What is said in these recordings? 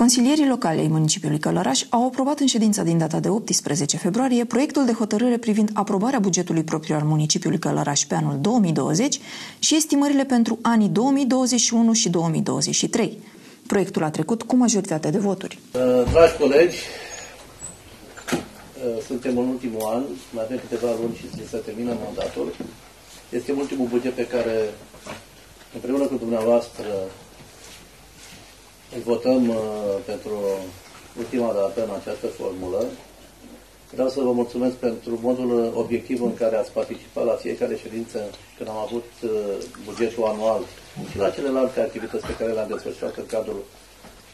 Consilierii locale ai municipiului Călăraș au aprobat în ședința din data de 18 februarie proiectul de hotărâre privind aprobarea bugetului propriu al municipiului Călăraș pe anul 2020 și estimările pentru anii 2021 și 2023. Proiectul a trecut cu majoritate de voturi. Dragi colegi, suntem în ultimul an, mai avem câteva luni și se termină mandatul. Este ultimul buget pe care, împreună cu dumneavoastră, îl votăm uh, pentru ultima dată în această formulă. Vreau să vă mulțumesc pentru modul obiectiv în care ați participat la fiecare ședință când am avut uh, bugetul anual și la celelalte activități pe care le-am desfășurat în cadrul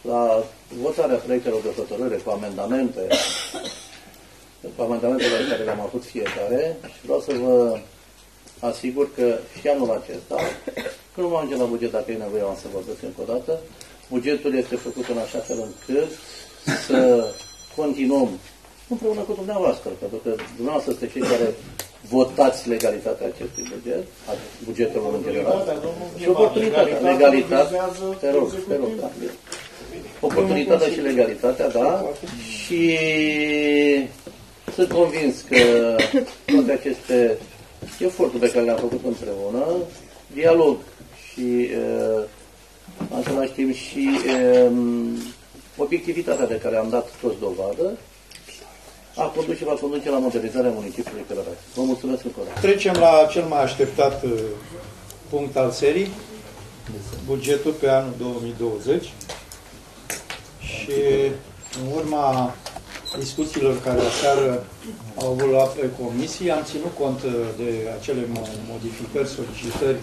la votarea proiectelor de hotărâre cu amendamente, cu amendamentele pe care le-am avut fiecare și vreau să vă asigur că și anul acesta, când nu ajungem la buget, dacă e nevoie, am să vorbesc încă o dată, bugetul este făcut în așa fel încât să continuăm împreună cu dumneavoastră, pentru că dumneavoastră sunteți cei care votați legalitatea acestui buget, bugetul în general, și oportunitatea, legalitatea, te rog, te rog, da, oportunitatea și legalitatea, da, și sunt convins că toate aceste eforturi pe care le-am făcut împreună, dialog și uh, în același timp și um, obiectivitatea de care am dat toți dovadă, a condus și va conduce la modernizarea municipiului Călăraș. Vă mulțumesc încă o dată. Trecem la cel mai așteptat uh, punct al serii, bugetul pe anul 2020 și în urma discuțiilor care aseară au avut loc pe comisii, am ținut cont uh, de acele modificări, solicitări,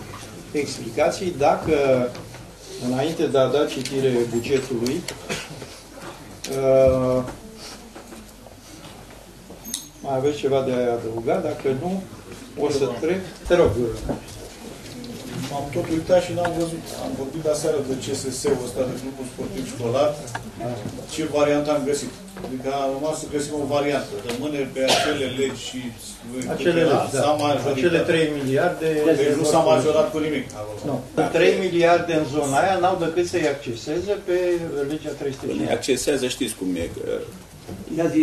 explicații. Dacă înainte de a da citire bugetului, uh, mai aveți ceva de adăugat? Dacă nu, o să trec. Te rog. M-am tot uitat și n-am văzut. Am vorbit aseară de CSS-ul ăsta, de grupul sportiv școlar. Ce variantă am găsit? Adică am rămas să găsim o variantă. Rămâne pe acele legi și... Acele legi, da. Acele 3 miliarde... Deci nu s-a majorat cu nimic. Nu. 3 miliarde în zona aia n-au decât să-i acceseze pe legea 350. Accesează, știți cum e, că Ia zi,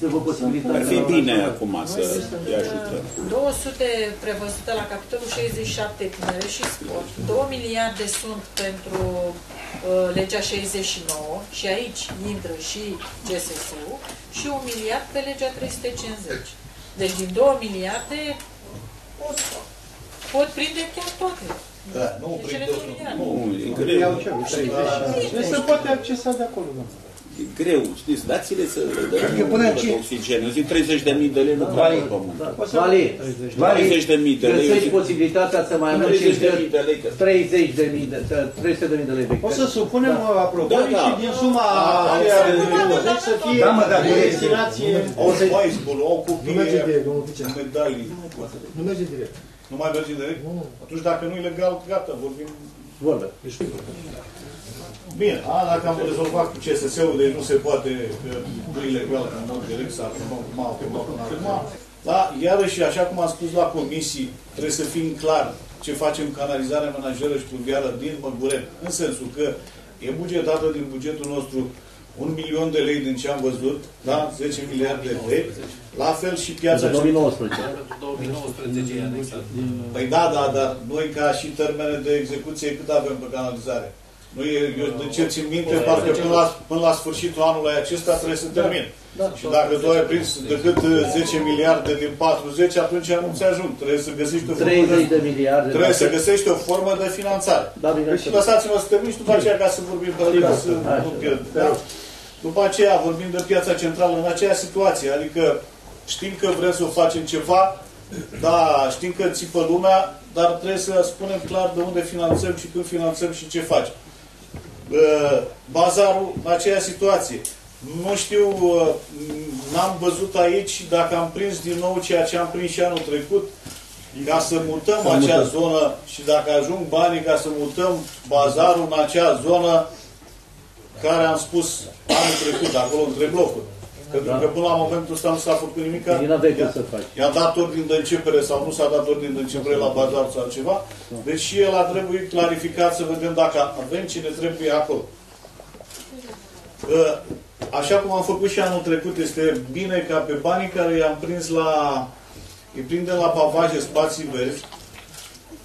să vă posibilitatea... ar fi bine acum să îi ajutăm. 200 prevăzute la capitolul 67 tinere și sport. 2 miliarde sunt pentru uh, legea 69 și aici intră și GSS-ul și 1 miliard pe legea 350. Deci din 2 miliarde pot, pot prinde chiar toate. Da, nu Cele prind 2 miliarde. Nu, e greu. Iau ce? 30. Deci se poate accesa de acolo, domnule. E greu, știți, dați-le să le dăm până de ce- oxigen. Eu zic 30 de mii de lei nu Vali, pe pământ. Vali, 30 de mii de lei. eu găsești zic, posibilitatea să mai avem 30 de 5 mii de lei. că- 30 de mii de, 300 de mii de lei vechi. O să supunem da. aprobării Da, da. și din suma aceea de 20 să fie Da, mă, dar o nu e- destinație. Au baseball, au Nu merge copii, direct, domnul Vicea. medalii. Nu merge direct. Nu mai merge direct? Atunci dacă nu e legal, gata, vorbim Vorbe. Bine, a, dacă am rezolvat cu CSS-ul, deci nu se poate, că nu e legal în mod direct să aprobăm cum am aprobat până acum. Da, iarăși, așa cum am spus la comisii, trebuie să fim clar ce facem canalizarea menajeră și pluvială din Măguren. În sensul că e bugetată din bugetul nostru un milion de lei din ce am văzut, da? 10 miliarde de lei. La fel și piața... 2019. 2019 e anexat. Păi da, da, dar noi ca și termene de execuție cât avem pe canalizare? Nu e, eu de ce țin minte, parcă până la, până la sfârșitul anului acesta trebuie să termin. Și dacă tu ai prins decât uh, 10 miliarde din 40, atunci nu ți ajung. Trebuie să găsești o formă 30 de, de miliarde. trebuie să dacă- găsești o formă de finanțare. Da, bine, Deci lăsați-mă să termin și după aceea ca să vorbim pe ca să Hai, nu așa, pierd. te Da? rog. După aceea vorbim de piața centrală în aceeași situație, adică știm că vrem să facem ceva, da, știm că țipă lumea, dar trebuie să spunem clar de unde finanțăm și când finanțăm și ce facem. Uh, Bazarul, în aceeași situație. Nu știu, uh, n-am văzut aici dacă am prins din nou ceea ce am prins și anul trecut, ca să mutăm acea zonă și dacă ajung banii ca să mutăm bazarul în acea zonă care am spus anul trecut, acolo între blocuri. Pentru că până la momentul ăsta nu s-a făcut nimic. Din aveai cum să faci. I-a dat ordin de începere sau nu s-a dat ordin de începere la bazar sau ceva. Deci și el a trebuit clarificat să vedem dacă avem cine trebuie acolo. Uh, Așa cum am făcut și anul trecut, este bine ca pe banii care i-am prins la, îi prindem la pavaje, spații verzi,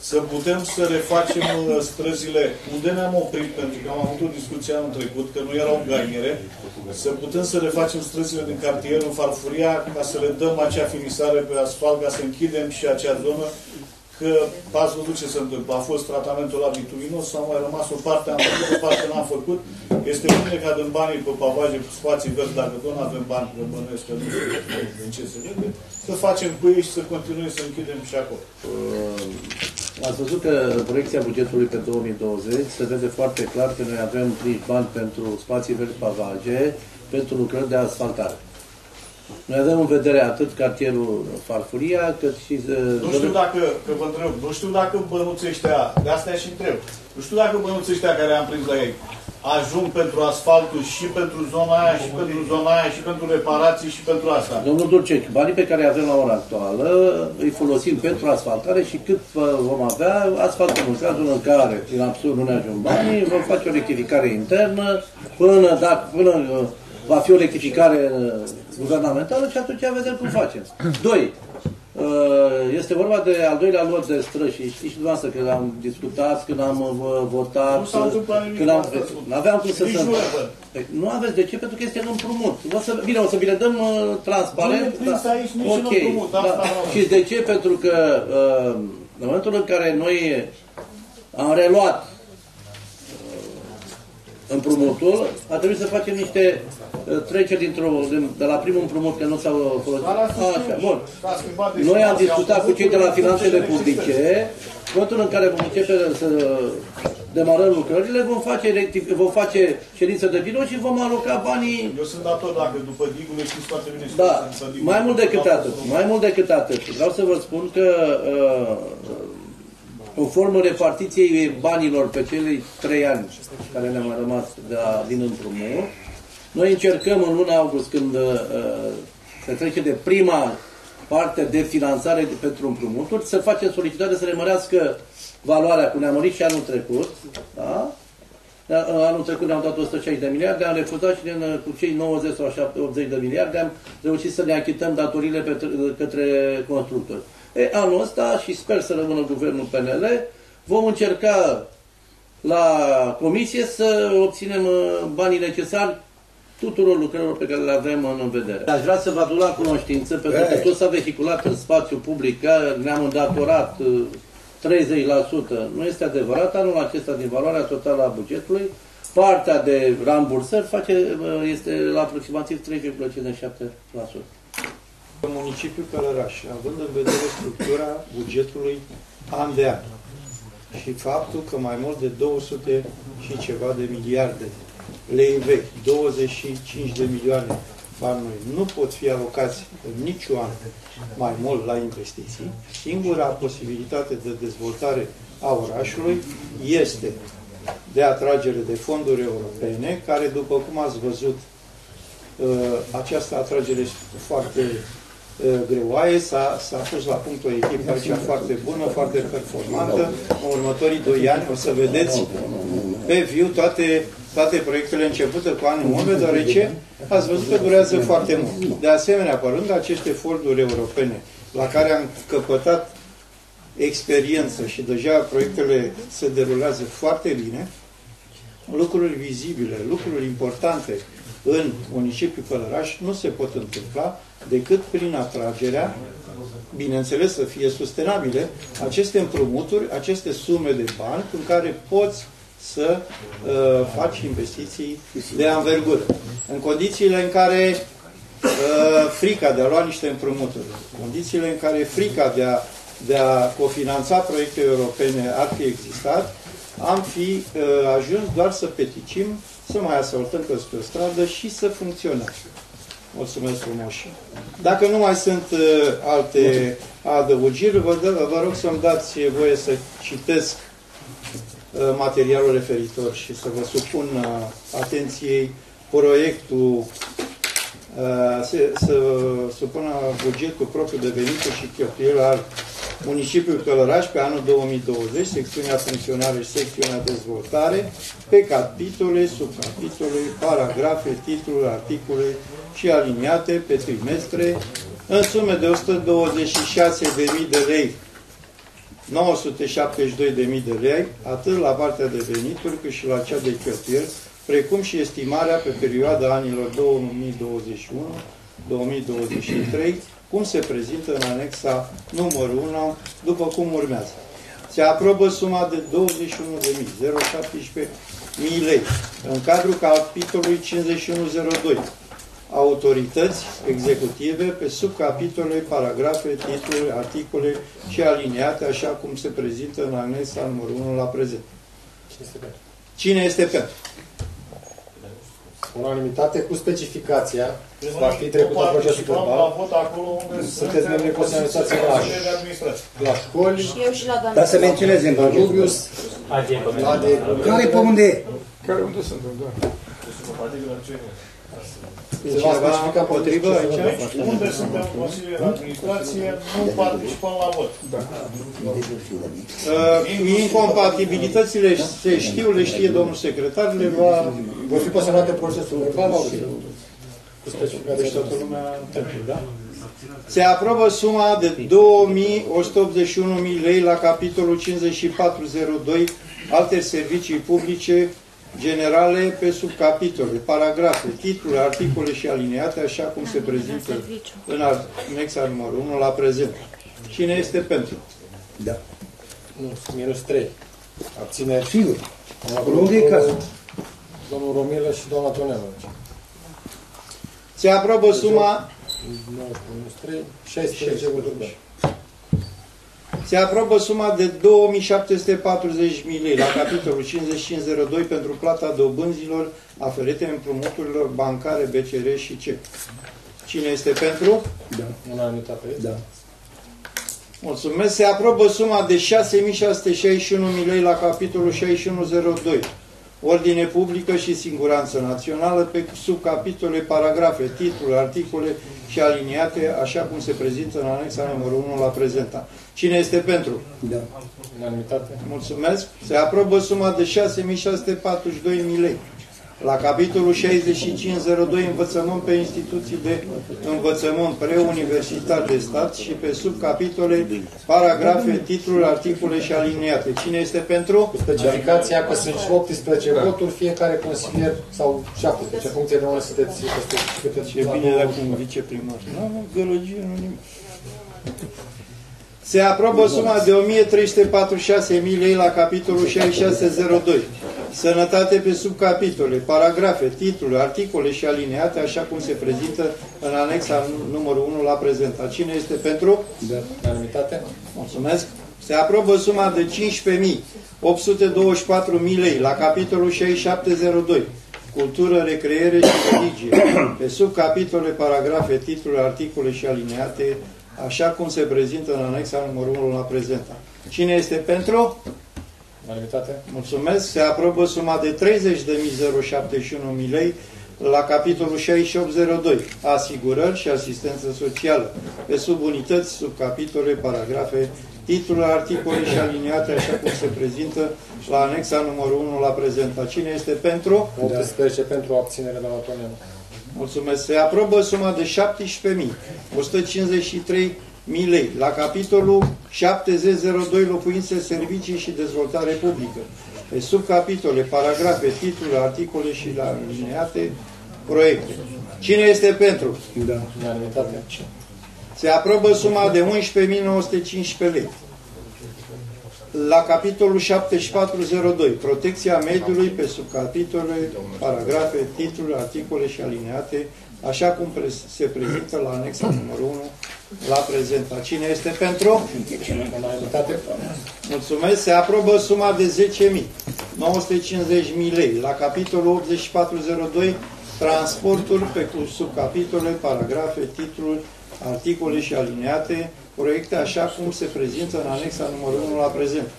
să putem să refacem uh, străzile. Unde ne-am oprit, pentru că am avut o discuție anul trecut, că nu erau gainiere, să putem să refacem străzile din cartierul Farfuria ca să le dăm acea finisare pe asfalt, ca să închidem și acea zonă, că ați văzut ce se întâmplă. A fost tratamentul la bituminos, s-a mai rămas o parte, am făcut, o parte n-am făcut. Este bine ca dăm banii pe pavaje, pe spații verzi, dacă tot nu avem bani, că bănuiesc că nu știu din ce se vede, să facem cuie și să continuăm să închidem și acolo. Uh, Ați văzut că proiecția bugetului pe 2020 se vede foarte clar că noi avem prinși bani pentru spații verzi pavaje, pentru lucrări de asfaltare. Noi avem în vedere atât cartierul Farfuria, cât și... uh, Nu știu dacă, că vă întreb, nu știu dacă bănuții ăștia, de asta și întreb, nu știu dacă bănuții ăștia care am prins la ei ajung pentru asfaltul și pentru zona aia, și pentru zona aia, și pentru reparații, și pentru asta. Domnul Dulcec, banii pe care avem la ora actuală îi folosim pentru asfaltare și cât uh, vom avea, asfaltăm în cazul în care, în absurd, nu ne ajung banii, vom face o rectificare internă până, dacă, până uh, va fi o rectificare uh, guvernamentală și atunci vedem cum facem. Doi, uh, este vorba de al doilea lot de străzi și știți și dumneavoastră că am discutat, când am uh, votat, Nu s-a întâmplat nimic când am, cu asta, spun. nu aveam cum să Nici se nu le văd. Păi, Nu aveți de ce, pentru că este în împrumut. O să, bine, o să vi le dăm uh, transparent. Nu e prins aici nici în ok, împrumut, asta da. vreau. Și de ce? Pentru că uh, în momentul în care noi am reluat uh, împrumutul, a trebuit să facem niște uh, treceri dintr-o, de, de la primul împrumut, că nu s-au folosit. Dar asta știu. Așa, bun. S-a schimbat Noi am destinația, discutat cu făcut cei de la în finanțele funcție de publice, în momentul în care vom începe să demarăm lucrările, vom face, rectif- vom face ședință de birou și vom aloca banii Eu sunt dator dacă după digule știți foarte bine și da, să digule. mai mult decât atât, mai mult decât atât. Vreau să vă spun că uh, conform repartiției banilor pe cei trei ani care ne-au mai rămas de la, din împrumut, noi încercăm în luna august, când uh, se trece de prima parte de finanțare de, pentru împrumuturi, să facem solicitare să remărească valoarea, cum ne-am mărit și anul trecut, da? Da, Anul trecut ne-am dat 160 de miliarde, am refuzat și din, cu cei 90 sau 80 de miliarde am reușit să ne achităm datorile pe, către constructori. E, anul ăsta, și sper să rămână guvernul PNL, vom încerca la comisie să obținem uh, banii necesari tuturor lucrărilor pe care le avem în vedere. Aș vrea să vă aduc la cunoștință, pentru că tot s-a vehiculat în spațiu public că ne-am îndatorat uh, 30%. Nu este adevărat. Anul acesta, din valoarea totală a bugetului, partea de rambursări face, uh, este la aproximativ 3,57%. În municipiul Călăraș, având în vedere structura bugetului an de an și faptul că mai mult de 200 și ceva de miliarde lei vechi, 25 de milioane bani noi, nu pot fi alocați în niciun an mai mult la investiții, singura posibilitate de dezvoltare a orașului este de atragere de fonduri europene, care, după cum ați văzut, uh, această atragere este foarte uh, greoaie, s-a, s-a pus la punct o echipă aici foarte bună, foarte performantă. În următorii doi ani o să vedeți pe viu toate, toate proiectele începute cu anul 1, deoarece ați văzut că durează foarte mult. De asemenea, părând aceste fonduri europene la care am căpătat experiență și deja proiectele se derulează foarte bine, lucruri vizibile, lucruri importante în municipiul Călăraș nu se pot întâmpla decât prin atragerea, bineînțeles să fie sustenabile, aceste împrumuturi, aceste sume de bani în care poți să uh, faci investiții de anvergură. În condițiile în care uh, frica de a lua niște împrumuturi, condițiile în care frica de a, de a cofinanța proiecte europene ar fi existat, am fi uh, ajuns doar să peticim, să mai asaltăm pe o stradă și să funcționăm. Mulțumesc frumos. Dacă nu mai sunt uh, alte adăugiri, vă, dă, vă rog să-mi dați voie să citesc uh, materialul referitor și să vă supun uh, atenției proiectul uh, să, să supună bugetul propriu de venituri și cheltuieli al municipiul Călăraș pe anul 2020, secțiunea funcționare și secțiunea dezvoltare, pe capitole, subcapitole, paragrafe, titluri, articole și aliniate pe trimestre, în sume de 126.000 de lei 972.000 de lei, atât la partea de venituri cât și la cea de cheltuieli, precum și estimarea pe perioada anilor 2021-2023, cum se prezintă în anexa numărul 1, după cum urmează. Se aprobă suma de 21.017 mii lei în cadrul capitolului 5102, autorități executive pe subcapitole, paragrafe, titluri, articole și aliniate, așa cum se prezintă în anexa numărul 1 la prezent. Cine este pentru? Unanimitate cu specificația va fi trecută procesul La verbal vot acolo unde Sunteți membri în Consiliul de Administrație la Consiliul de Administrație. la școli, Eu și la doamna. Dar să menționeze în la proces. Lubius, la de... Care pământ de e? Care unde sunt? Doar. E Se va cineva specifica împotrivă procesul aici? verbal. Unde suntem în Consiliul de Administrație, nu participăm la vot. Uh, incompatibilitățile se știu, le știe domnul secretar, le va... Vor fi păsărate procesul verbal, au fi cu Deci specificația. toată lumea pentru, da? Se aprobă suma de 2.181.000 lei la capitolul 5402 alte servicii publice generale pe subcapitole, paragrafe, titluri, articole și alineate, așa cum se prezintă în anexa numărul 1 la prezent. Cine este pentru? Da. Nu, minus 3. Abțineri. Sigur. Acolo Unde e cazul? Domnul Romilă și doamna Tonelu. Se aprobă suma 9 minus 3, 16 voturi da. Se aprobă suma de 2740.000 lei la capitolul 5502 pentru plata dobânzilor aferente împrumuturilor bancare, BCR și CEC. Cine este pentru? Da. Unanimitate. Da. Mulțumesc. Se aprobă suma de 6.661.000 lei la capitolul 6102 Ordine publică și siguranță națională pe subcapitole, paragrafe, titluri, articole și aliniate, așa cum se prezintă în anexa numărul 1 la prezenta. Cine este pentru? Da. Unanimitate. Mulțumesc. Se aprobă suma de 6.642.000 lei. La capitolul 6502 învățământ pe instituții de învățământ preuniversitar de stat și pe subcapitole, paragrafe, titluri, articole și aliniate. Cine este pentru? Cu specificația că sunt și 18 voturi, fiecare consilier sau 17, în funcție de unde sunteți peste câte E bine dacă un viceprimar. Nu, nu, gălăgie, nu nimic. Se aprobă suma de 1346.000 lei la capitolul 6602. Sănătate pe subcapitole, paragrafe, titluri, articole și alineate, așa cum se prezintă în anexa numărul 1 la prezentat. Cine este pentru? Da. Unanimitate. Mulțumesc. Se aprobă suma de 15.824.000 lei la capitolul 6702. Cultură, recreere și religie. Pe subcapitole, paragrafe, titluri, articole și alineate, așa cum se prezintă în anexa numărul 1 la prezentat. Cine este pentru? Unanimitate. Mulțumesc. Se aprobă suma de 30.071 lei la capitolul 6802, asigurări și asistență socială, pe subunități, subcapitole, paragrafe, titluri, articole și aliniate, așa cum se prezintă la anexa numărul 1 la prezentat. Cine este pentru? 18 pentru abținere de la Tonelu. Mulțumesc. Se aprobă suma de 17.153 mii lei la capitolul 7002 locuințe, servicii și dezvoltare publică. Pe subcapitole, paragrafe, titluri, articole și la alineate, proiecte. Cine este pentru? Da. Unanimitate. Se aprobă suma de 11.915 lei. La capitolul 7402, protecția mediului pe subcapitole, paragrafe, titluri, articole și alineate, așa cum pre se prezintă la anexa numărul 1 la prezentat. Cine este pentru? Unanimitate. Mulțumesc. Se aprobă suma de 10.950.000 lei la capitolul 8402, transportul pe subcapitole, paragrafe, titluri, articole și alineate, proiecte așa cum se prezintă în anexa numărul 1 la prezent.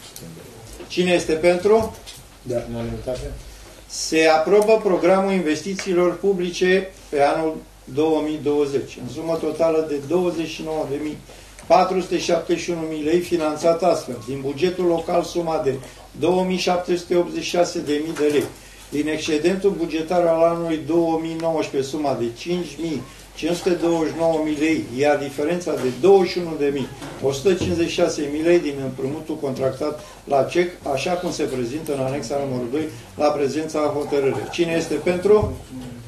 Cine este pentru? Da. Unanimitate. Se aprobă programul investițiilor publice pe anul 2020, în sumă totală de 471.000 lei finanțat astfel. Din bugetul local suma de 2.786.000 de lei. Din excedentul bugetar al anului 2019 suma de 5.529.000 lei, iar diferența de 21.156.000 lei din împrumutul contractat la CEC, așa cum se prezintă în anexa numărul 2 la prezența hotărâre. Cine este pentru?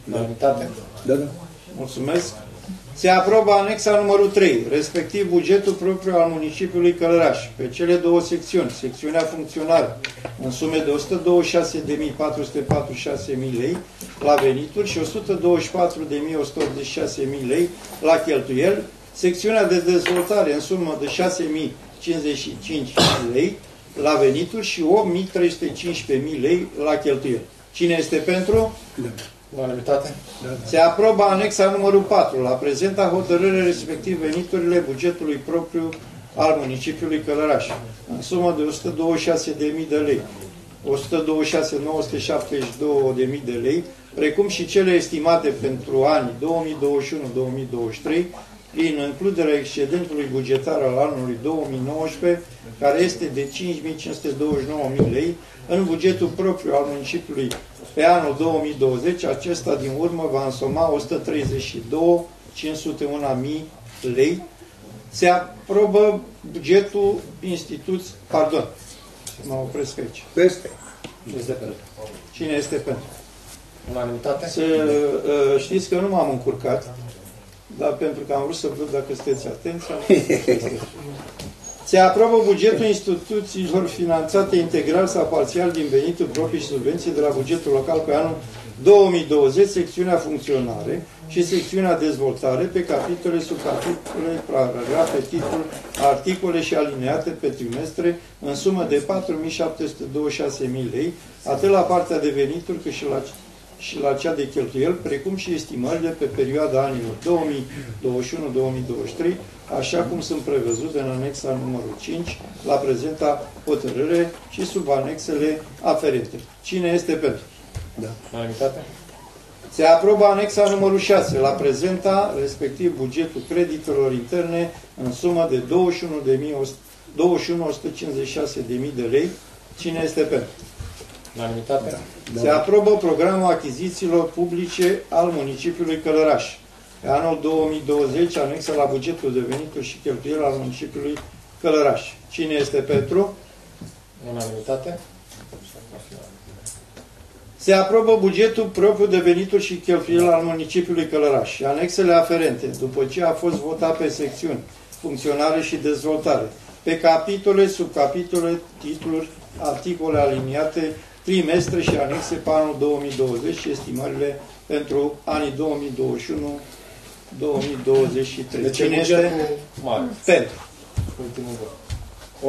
Unanimitate. Da, da. Mulțumesc. Se aprobă anexa numărul 3, respectiv bugetul propriu al municipiului Călăraș, pe cele două secțiuni, secțiunea funcționară, în sume de 126.446.000 lei la venituri și 124.186.000 lei la cheltuieli, secțiunea de dezvoltare în sumă de 6.055 lei la venituri și 8.315.000 lei la cheltuieli. Cine este pentru? Unanimitate. Se aprobă anexa numărul 4 la prezenta hotărâre respectiv veniturile bugetului propriu al municipiului Călăraș, în sumă de 126.000 de lei, 126.972.000 de lei, precum și cele estimate pentru anii 2021-2023, prin includerea excedentului bugetar al anului 2019, care este de 5.529.000 lei, în bugetul propriu al municipiului pe anul 2020, acesta din urmă va însoma 132.501.000 lei. Se aprobă bugetul instituții, pardon, mă opresc aici. Peste. Este pentru. Cine este pentru? Unanimitate. Să uh, știți că nu m-am încurcat, dar pentru că am vrut să văd dacă sunteți atenți. Am- Se aprobă bugetul instituțiilor finanțate integral sau parțial din venitul proprii și subvenții de la bugetul local pe anul 2020, secțiunea funcționare și secțiunea dezvoltare pe capitole, subcapitole, paragrafe, titluri, articole și alineate pe trimestre în sumă de 4.726.000 lei, atât la partea de venituri cât și la și la cea de cheltuieli, precum și estimările pe perioada anilor 2021-2023, așa cum sunt prevăzute în anexa numărul 5 la prezenta hotărâre și sub anexele aferente. Cine este pentru? Unanimitate. Se aprobă anexa numărul 6 la prezenta, respectiv bugetul creditelor interne, în sumă de 21.156.000 de lei. Cine este pentru? Unanimitate. Se aprobă programul achizițiilor publice al municipiului Călăraș. Pe anul 2020, anexă la bugetul de venituri și cheltuieli al municipiului Călăraș. Cine este pentru? Unanimitate. Se aprobă bugetul propriu de venituri și cheltuieli al municipiului Călăraș și anexele aferente, după ce a fost votat pe secțiuni, funcționare și dezvoltare, pe capitole, subcapitole, titluri, articole aliniate, trimestre și anexe pe anul 2020 și estimările pentru anii 2021-2023. Deci Cine bugetul este mare. pentru? Ultimul vot.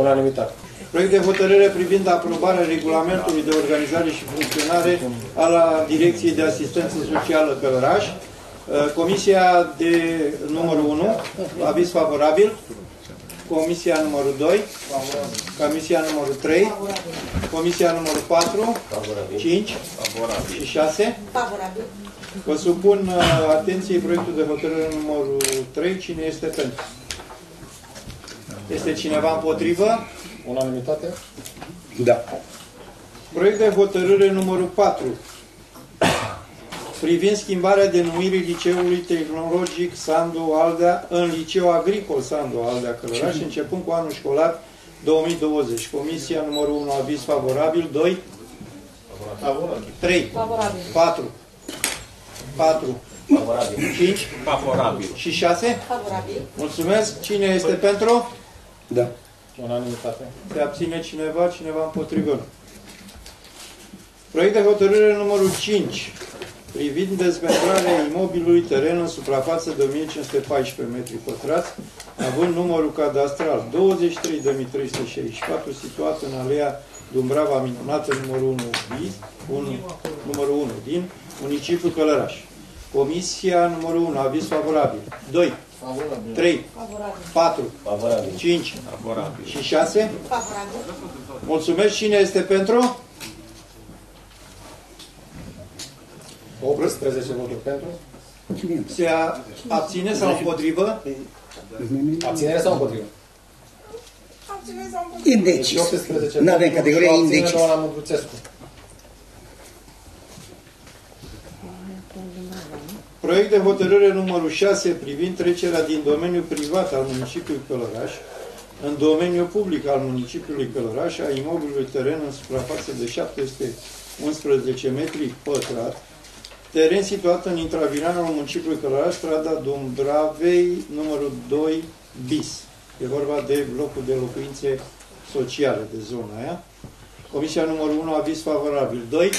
Unanimitate. Proiect de hotărâre privind aprobarea regulamentului de organizare și funcționare a la Direcției de Asistență Socială Călăraș. Uh, Comisia de numărul 1, aviz favorabil. Comisia numărul 2, Comisia numărul 3, Comisia numărul 4, 5 și 6. Favorabil. Vă supun uh, atenției proiectul de hotărâre numărul 3. Cine este pentru? Este cineva împotrivă? Unanimitate. Da. Proiect de hotărâre numărul 4 privind schimbarea denumirii Liceului Tehnologic Sandu Aldea în Liceu Agricol Sandu Aldea Călăraș, începând cu anul școlar 2020. Comisia numărul 1, aviz favorabil, 2, Favorabil. 3, Favorabil. 4, 4, 5 Favorabil. și 6. Favorabil. Mulțumesc. Cine este pentru? Da. Unanimitate. Se abține cineva, cineva împotrivă. Proiect de hotărâre numărul 5 privind dezmembrarea imobilului teren în suprafață de 1514 metri pătrați, având numărul cadastral 23.364, situat în alea Dumbrava Minunată numărul 1, bis, 1 numărul 1 din municipiul Călăraș. Comisia numărul 1, aviz favorabil. 2, Favorabil. 3, Favorabil. 4, Favorabil. 5 Favorabil. și 6. Favorabil. Mulțumesc. Cine este pentru? 18 voturi pentru. Se a- abține sau împotrivă? Abținere sau împotrivă? Indecis. Deci 18 Nu avem voturi, categoria și o abținere, indecis. Doamna Mândruțescu. Proiect de hotărâre numărul 6 privind trecerea din domeniul privat al municipiului Călăraș în domeniul public al municipiului Călăraș a imobilului teren în suprafață de 711 metri pătrat, teren situat în intravilanul municipiului Călăraș, strada Dumbravei, numărul 2 bis. E vorba de blocul de locuințe sociale de zona aia. Comisia numărul 1 aviz favorabil. 2,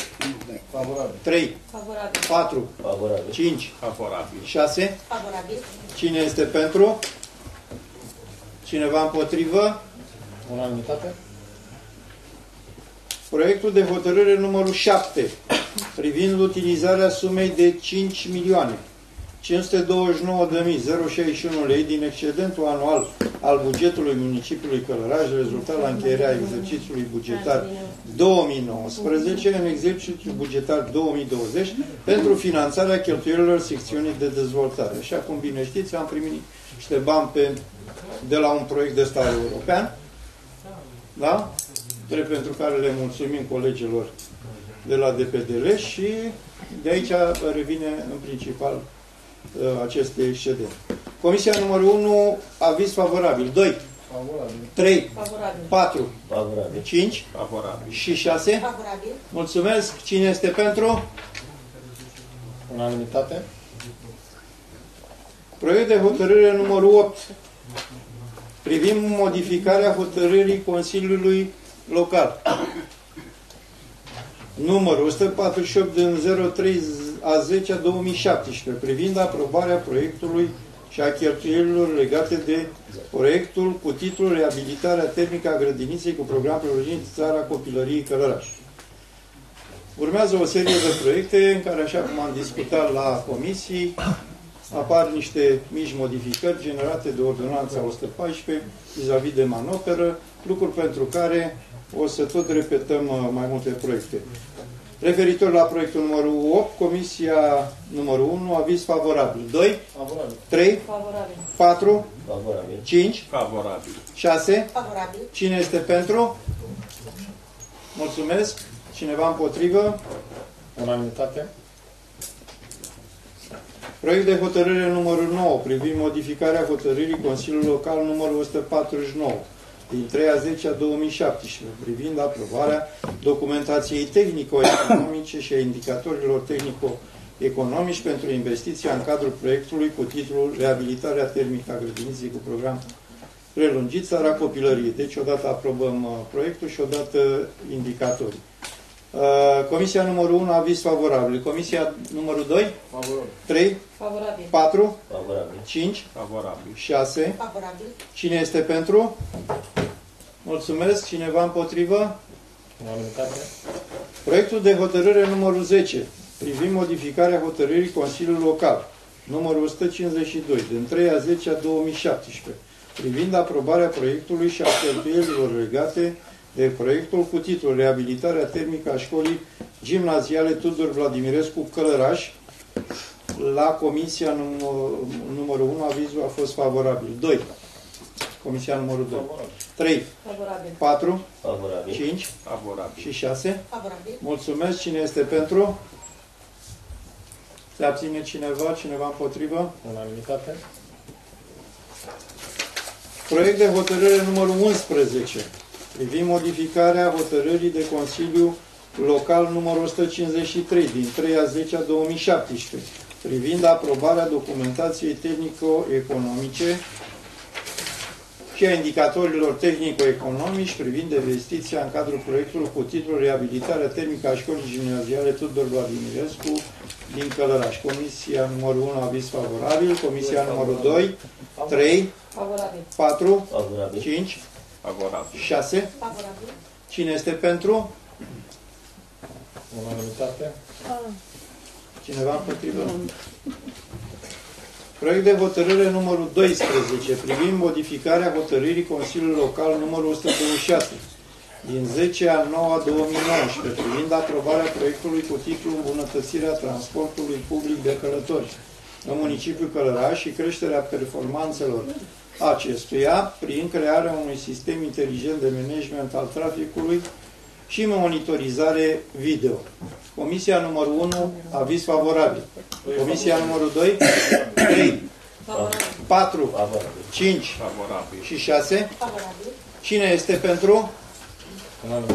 Favorabil. 3, Favorabil. 4, Favorabil. 5, Favorabil. 6. Favorabil. Cine este pentru? Cineva împotrivă? Unanimitate? Proiectul de hotărâre numărul 7 privind utilizarea sumei de 5 milioane 529.061 lei din excedentul anual al bugetului municipiului Călăraș rezultat la încheierea exercițiului bugetar 2019 în exercițiul bugetar 2020 pentru finanțarea cheltuielilor secțiunii de dezvoltare. Așa cum bine știți, am primit niște bani pe, de la un proiect de stat european, da? drept pentru care le mulțumim colegilor de la DPDL și de aici revine în principal uh, aceste excedente. Comisia numărul 1, aviz favorabil. 2, Favorabil. 3, Favorabil. 4, Favorabil. 5 Favorabil. și 6. Favorabil. Mulțumesc. Cine este pentru? Unanimitate? Proiect de hotărâre numărul 8 privind modificarea hotărârii Consiliului Local. Numărul 148 din 03 a 10 a 2017 privind aprobarea proiectului și a cheltuielilor legate de proiectul cu titlul Reabilitarea termică a grădiniței cu program prelungit Țara Copilăriei Călăraș. Urmează o serie de proiecte în care, așa cum am discutat la comisii, apar niște mici modificări generate de ordonanța 114 vis-a-vis de manoperă, lucruri pentru care o să tot repetăm uh, mai multe proiecte. Referitor la proiectul numărul 8, Comisia numărul 1, aviz favorabil. 2, Favorabil. 3, Favorabil. 4, Favorabil. 5, Favorabil. 6. Favorabil. Cine este pentru? Mulțumesc. Cineva împotrivă? Unanimitate? Proiect de hotărâre numărul 9 privind modificarea hotărârii Consiliului Local numărul 149 din 3 a 10 a 2017 privind aprobarea documentației tehnico-economice și a indicatorilor tehnico-economici pentru investiția în cadrul proiectului cu titlul Reabilitarea termică a grădiniței cu program prelungit țara copilăriei. Deci odată aprobăm uh, proiectul și odată indicatorii. Uh, Comisia numărul 1 aviz favorabil. Comisia numărul 2, Favorabil. 3, Favorabil. 4, Favorabil. 5, Favorabil. 6. Favorabil. Cine este pentru? Mulțumesc. Cineva împotrivă? Unanimitate? Proiectul de hotărâre numărul 10 privind modificarea hotărârii Consiliului Local numărul 152 din 3 a 10 a 2017 privind aprobarea proiectului și a cheltuielilor legate de proiectul cu titlul Reabilitarea termică a școlii gimnaziale Tudor Vladimirescu Călăraș la comisia număr, numărul 1 avizul a fost favorabil. 2. Comisia numărul 2. 3, Favorabil. 4, Favorabil. 5 Favorabil. și 6. Favorabil. Mulțumesc. Cine este pentru? Se abține cineva? Cineva împotrivă? Unanimitate? Proiect de hotărâre numărul 11 privind modificarea hotărârii de Consiliu Local numărul 153 din 3 a 10 a 2017 privind aprobarea documentației tehnico-economice și a indicatorilor tehnico-economici privind investiția în cadrul proiectului cu titlul Reabilitarea termică a școlii gimnaziale Tudor Vladimirescu din Călăraș. Comisia numărul 1 aviz favorabil, comisia numărul 2, 3, Favorabil. 4, Favorabil. 5, Favorabil. 6. Favorabil. Cine este pentru? Unanimitate? Cineva împotrivă? Proiect de hotărâre numărul 12 privind modificarea hotărârii Consiliului Local numărul 126 din 10 a 9 a 2019 privind aprobarea proiectului cu titlul Îmbunătățirea transportului public de călători în municipiul Călăraș și creșterea performanțelor acestuia prin crearea unui sistem inteligent de management al traficului și monitorizare video. Comisia numărul 1, aviz favorabil. Comisia numărul 2, 3, 4, 5 și 6. Cine este pentru?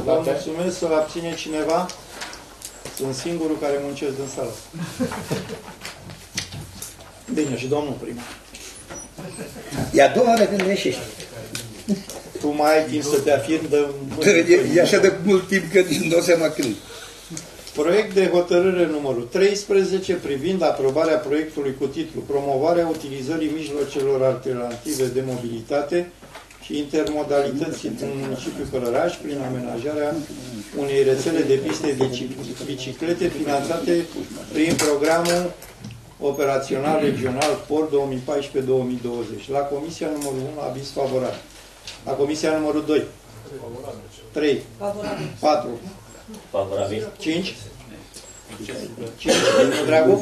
Vă mulțumesc să abține cineva. Sunt singurul care muncesc în sală. Bine, și domnul primar. E a doua oară când ieșești. Tu mai ai timp să te afirmi de... E, e așa de mult timp că nici nu dau seama când. Proiect de hotărâre numărul 13 privind aprobarea proiectului cu titlu Promovarea utilizării mijloacelor alternative de mobilitate și intermodalității în municipiul Călăraș prin amenajarea unei rețele de piste bici- biciclete finanțate prin programul operațional regional POR 2014-2020. La Comisia numărul 1 aviz favorabil. La Comisia numărul 2 3 Favorabil. 4 Favorabil. 5 5 Dragul?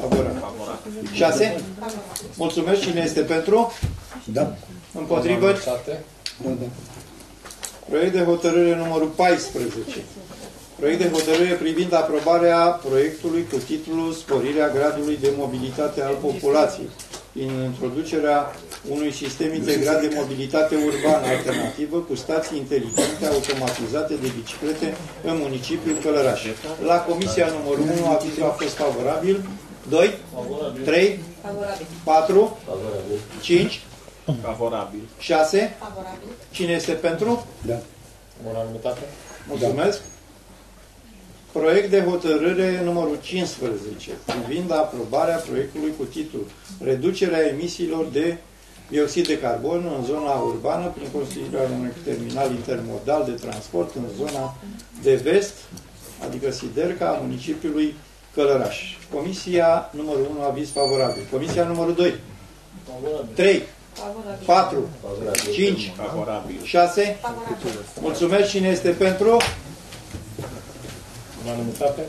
Favorabil. 6 Mulțumesc. Cine este pentru? Da? Împotrivă? Șapte. Da, da. Proiect de hotărâre numărul 14. Proiect de hotărâre privind aprobarea proiectului cu titlul Sporirea gradului de mobilitate al populației prin introducerea unui sistem integrat de mobilitate urbană alternativă cu stații inteligente automatizate de biciclete în municipiul Călăraș. La comisia numărul 1 avizul a fost favorabil. 2, 3, Favorabil. 4, 5, Favorabil. 6. Favorabil. Cine este pentru? Da. Unanimitate. Mulțumesc. Proiect de hotărâre numărul 15 privind aprobarea proiectului cu titlul Reducerea emisiilor de dioxid de carbon în zona urbană prin construirea unui terminal intermodal de transport în zona de vest, adică Siderca, a municipiului Călăraș. Comisia numărul 1 aviz favorabil. Comisia numărul 2 3 Favorabil. 4 5 Favorabil. 6 Favorabil. Mulțumesc. Cine este pentru? Unanimitate.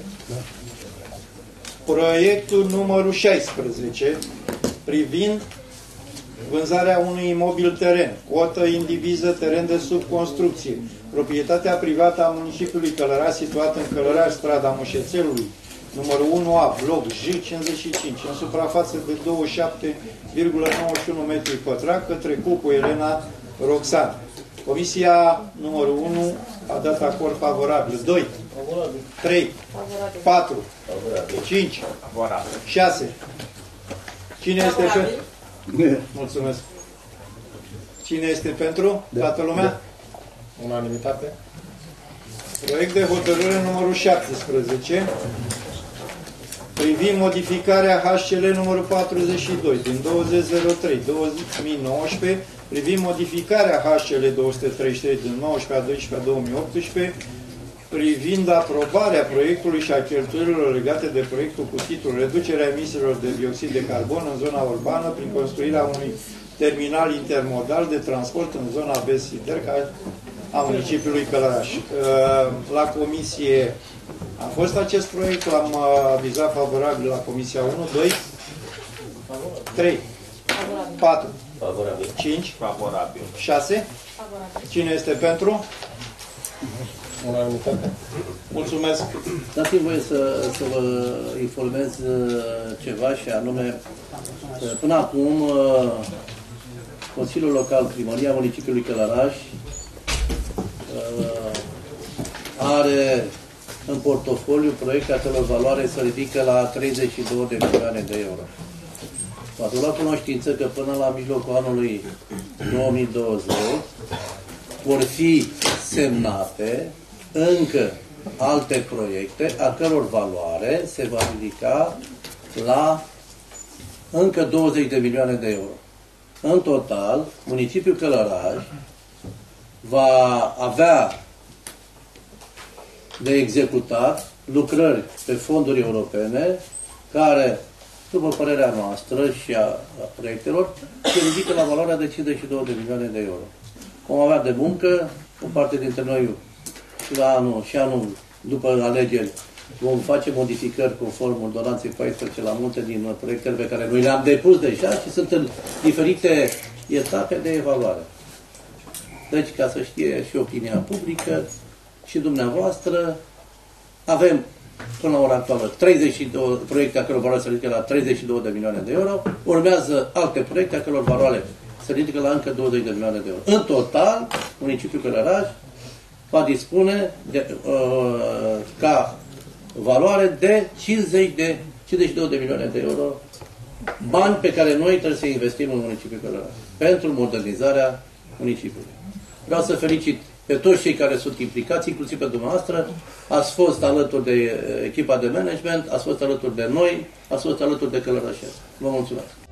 Proiectul numărul 16 privind vânzarea unui imobil teren, cotă indiviză, teren de subconstrucție, proprietatea privată a municipiului Călăraș, situată în Călăraș, strada Mușețelului, numărul 1A, bloc J55, în suprafață de 27,91 metri pătrați, către Cucu Elena Roxan. Comisia numărul 1 a dat acord favorabil. 2, 3, Favorabil. 4, 5, Favorabil. 6. Cine este Favorabil. pentru? Mulțumesc. Cine este pentru? Toată lumea? Unanimitate. Proiect de hotărâre numărul 17 privind modificarea HCL numărul 42 din 2003-2019 privind modificarea HCL 233 din 19 a 12 a 2018 privind aprobarea proiectului și a cheltuielilor legate de proiectul cu titlul Reducerea emisiilor de dioxid de carbon în zona urbană prin construirea unui terminal intermodal de transport în zona Vest-Siderca a municipiului Călăraș. Uh, La comisie a fost acest proiect, l-am uh, avizat favorabil la comisia 1, 2, 3, 4, 5, Favorabil. 6. Cine este pentru? Unanimitate. Mulțumesc. Dați-mi voie să, să vă informez uh, ceva și anume, uh, până acum, uh, Consiliul Local, Primăria Municipiului Călăraș uh, are în portofoliu proiecte a căror valoare se ridică la 32 de milioane de euro. V-ați luat cunoștință că până la mijlocul anului 2020 vor fi semnate încă alte proiecte a căror valoare se va ridica la încă 20 de milioane de euro. În total, municipiul Călăraș va avea de executat lucrări pe fonduri europene care, după părerea noastră și a, a proiectelor, se ridică la valoarea de 52 de milioane de euro. Vom avea de muncă, o parte dintre noi și la anul și anul după alegeri vom face modificări conform ordonanței 14 la multe din proiectele pe care noi le-am depus deja și sunt în diferite etape de evaluare. Deci, ca să știe și opinia publică și dumneavoastră, avem până la ora actuală 32 proiecte a căror valoare se ridică la 32 de milioane de euro, urmează alte proiecte a căror valoare se ridică la încă 20 de milioane de euro. În total, municipiul Călăraș va dispune de, uh, ca valoare de 50 de 52 de milioane de euro bani pe care noi trebuie să investim în municipiul Călăraș pentru modernizarea municipiului. Vreau să felicit pe toți cei care sunt implicați, inclusiv pe dumneavoastră. Ați fost alături de eh, echipa de management, ați fost alături de noi, ați fost alături de Călărășeni. Vă mulțumesc!